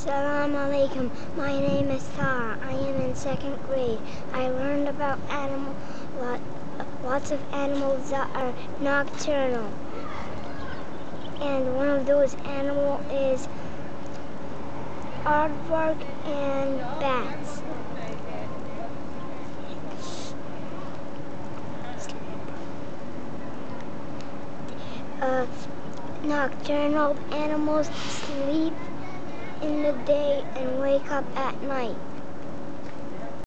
Assalamu alaikum. My name is Taha. I am in second grade. I learned about animal, lot, lots of animals that are nocturnal. And one of those animals is aardvark and bats. Uh, nocturnal animals sleep in the day and wake up at night.